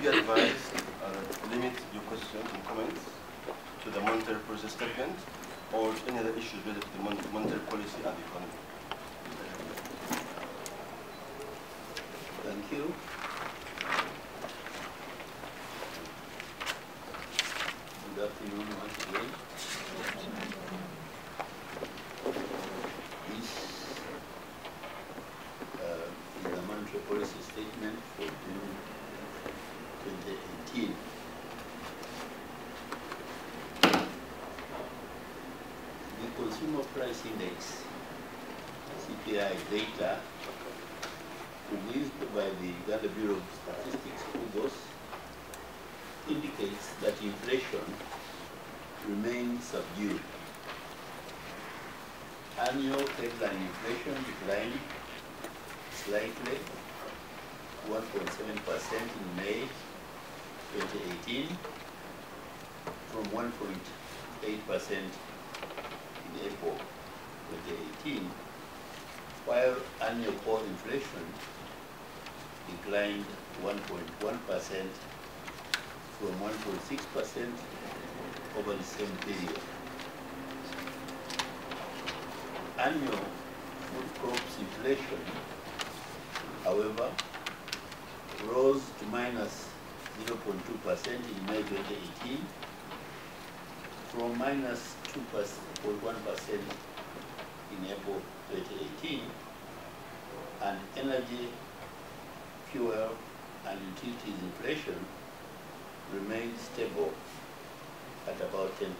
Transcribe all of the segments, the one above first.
Be advised, uh, limit your questions and comments to the monetary policy statement or any other issues related to the mon- monetary policy and the economy. Thank you. Good afternoon once again. This uh, is the monetary policy statement for June 2018. The consumer price index, CPI data released by the Uganda Bureau of Statistics, UBOS, indicates that inflation remains subdued. Annual headline inflation declined slightly, 1.7% in May 2018 from 1.8% in April 2018, while annual core inflation declined 1.1% from 1.6% over the same period. Annual food crops inflation, however, rose to minus 0.2% in May 2018 from minus 2.1% in April 2018, and energy, fuel, and utilities inflation remained stable at about 10.3%.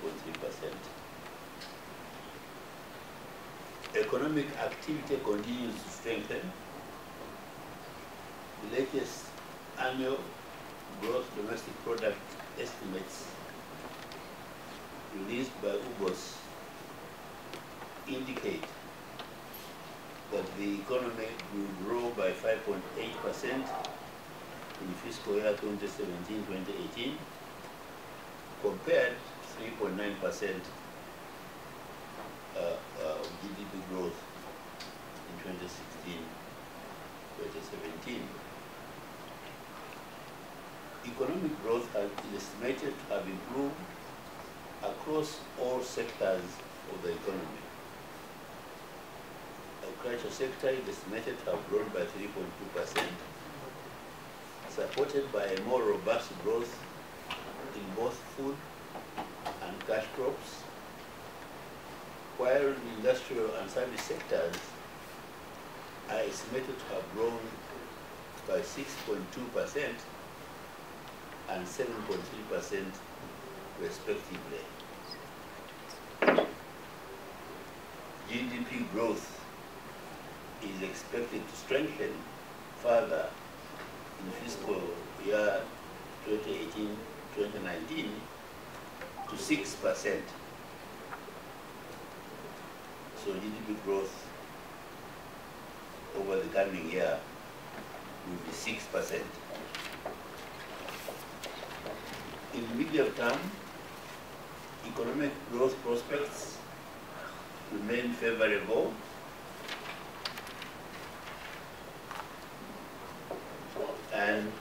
Economic activity continues to strengthen. The latest annual gross domestic product estimates released by UBOS indicate that the economy will grow by 5.8% in fiscal year 2017-2018 compared to 3.9% uh, uh, GDP growth in 2016-2017. Economic growth has, is estimated to have improved across all sectors of the economy. Agriculture sector is estimated to have grown by 3.2%, supported by a more robust growth in both food and cash crops, while the industrial and service sectors are estimated to have grown by 6.2% and 7.3% respectively. GDP growth is expected to strengthen further in fiscal year 2018-2019 to 6%. So GDP growth over the coming year will be 6%. In the medium term, economic growth prospects remain favorable and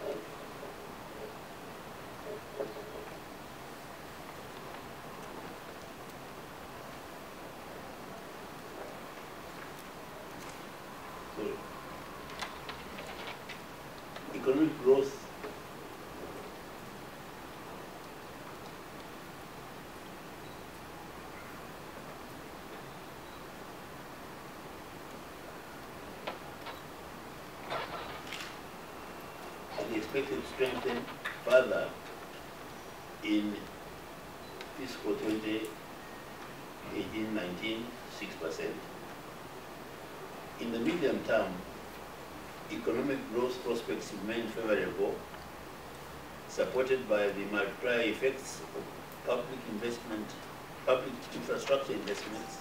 so economic growth is expected strengthen further in fiscal 2018-19, 6%. In the medium term, economic growth prospects remain favorable, supported by the multiplier effects of public investment, public infrastructure investments,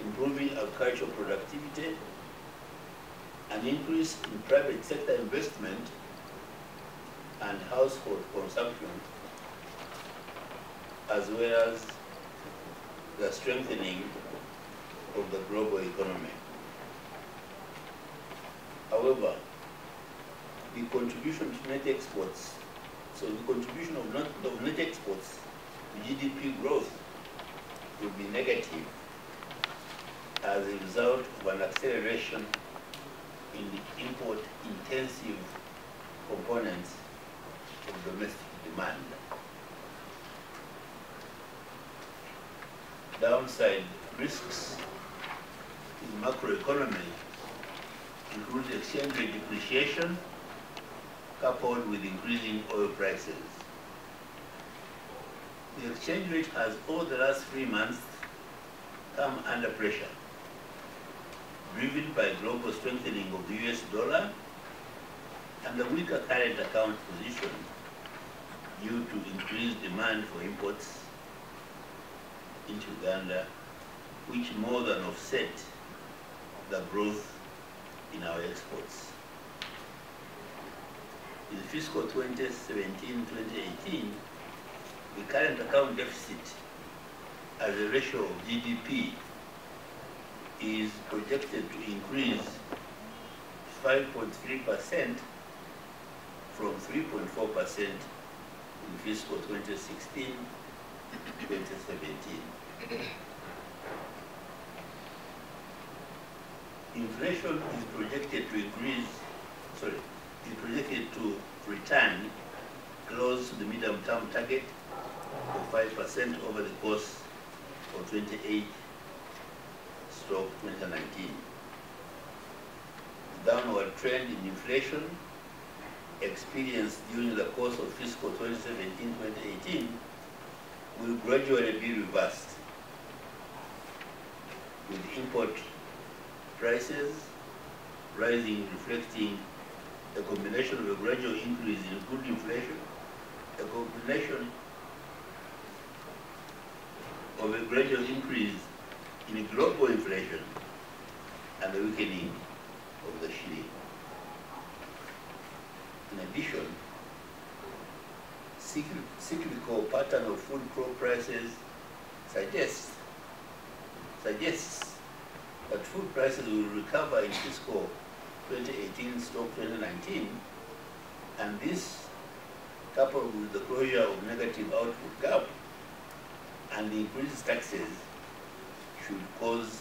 improving agricultural productivity, an increase in private sector investment and household consumption, as well as the strengthening of the global economy. However, the contribution to net exports, so the contribution of net, of net exports to GDP growth will be negative as a result of an acceleration in the import-intensive components of domestic demand. Downside risks in macroeconomy include exchange rate depreciation coupled with increasing oil prices. The exchange rate has over the last three months come under pressure, driven by global strengthening of the US dollar and the weaker current account position due to increased demand for imports into Uganda, which more than offset the growth in our exports. In fiscal 2017-2018, the current account deficit as a ratio of GDP is projected to increase 5.3% from 3.4% in fiscal 2016-2017. Inflation is projected to increase, sorry, is projected to return close to the medium-term target of 5% over the course of 28 stroke 2019. The downward trend in inflation experienced during the course of fiscal 2017-2018 will gradually be reversed with import prices rising reflecting a combination of a gradual increase in good inflation, a combination of a gradual increase in global inflation and the weakening of the shilling. In addition, cyclical pattern of food crop prices suggests suggests that food prices will recover in fiscal 2018 stroke 2019 and this coupled with the closure of negative output gap and increased taxes should cause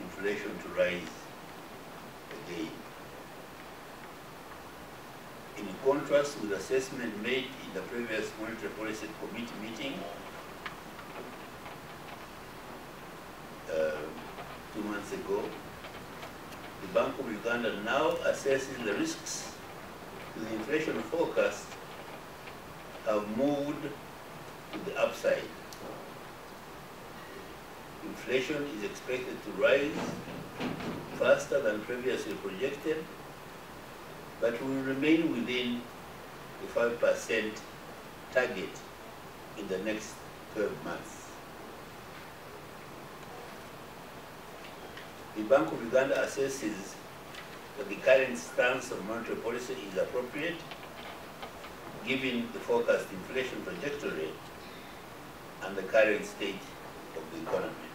inflation to rise again. In contrast with assessment made in the previous Monetary Policy Committee meeting, uh, two months ago, the Bank of Uganda now assesses the risks to the inflation forecast have moved to the upside. Inflation is expected to rise faster than previously projected, but will remain within the 5% target in the next 12 months. The Bank of Uganda assesses that the current stance of monetary policy is appropriate given the forecast inflation trajectory and the current state of the economy.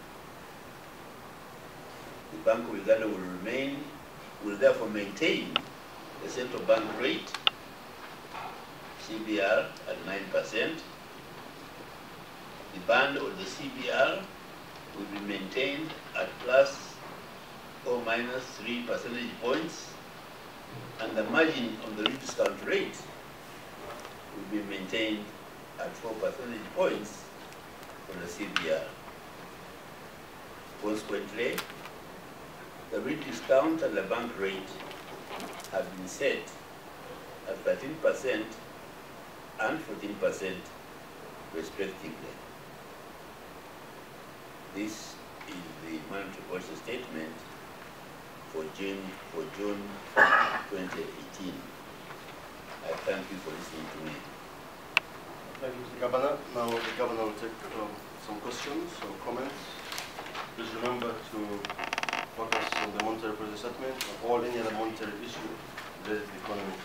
The Bank of Uganda will remain, will therefore maintain the central bank rate, CBR, at 9%. The band of the CBR will be maintained at plus or minus 3 percentage points, and the margin on the rediscount rate will be maintained at 4 percentage points on the CBR. Consequently, the rediscount and the bank rate have been set at 13% and 14% respectively. This is the monetary policy statement for June for June 2018. I thank you for listening to me. Thank you, Mr. Governor. Now the Governor will take um, some questions or comments. Please remember to focus on the monetary policy settlement or any other monetary issue related to the economy.